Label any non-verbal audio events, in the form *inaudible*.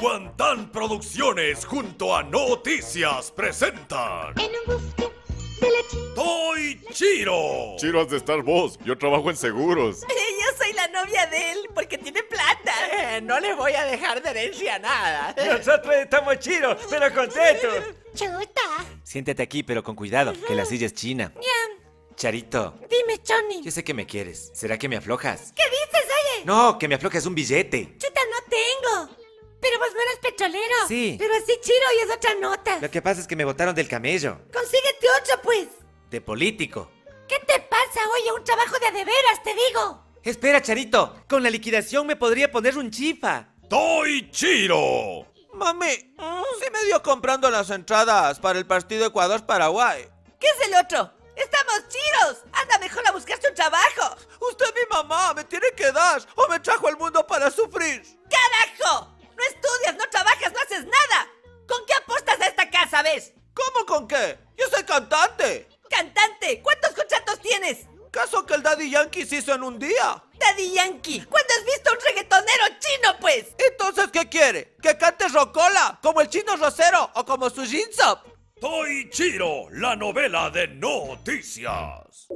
Guantán Producciones junto a Noticias presentan En un bosque de la chica. Toy Chiro. Chiro has de estar vos, yo trabajo en seguros. *laughs* Yo soy la novia de él porque tiene plata. Eh, no le voy a dejar de herencia nada. *laughs* Nosotros estamos chidos, pero contentos. Chuta. Siéntate aquí, pero con cuidado, que la silla es china. Charito, Dime, Johnny. yo sé que me quieres. ¿Será que me aflojas? ¿Qué dices, oye? No, que me aflojes un billete. Chuta, no tengo. Pero vos no eres petrolero. Sí. Pero así chiro y es otra nota. Lo que pasa es que me botaron del camello. Consíguete otro, pues. De político. ¿Qué te pasa, oye? Un trabajo de a de veras, te digo. Espera, Charito. Con la liquidación me podría poner un chifa. Toy Chiro. Mami, sí me dio comprando las entradas para el partido Ecuador-Paraguay. ¿Qué es el otro? ¡Estamos chiros! ¡Anda mejor a buscarse un trabajo! Usted mi mamá, me tiene que dar o me trajo al mundo para sufrir. ¡Carajo! Ves? ¿Cómo con qué? Yo soy cantante. Cantante, ¿cuántos contratos tienes? ¿Caso que el Daddy Yankee se hizo en un día? Daddy Yankee, ¿cuándo has visto un reggaetonero chino, pues? Entonces, ¿qué quiere? ¿Que cante rocola? ¿Como el chino rosero o como su Jinsop? Toy Chiro, la novela de Noticias.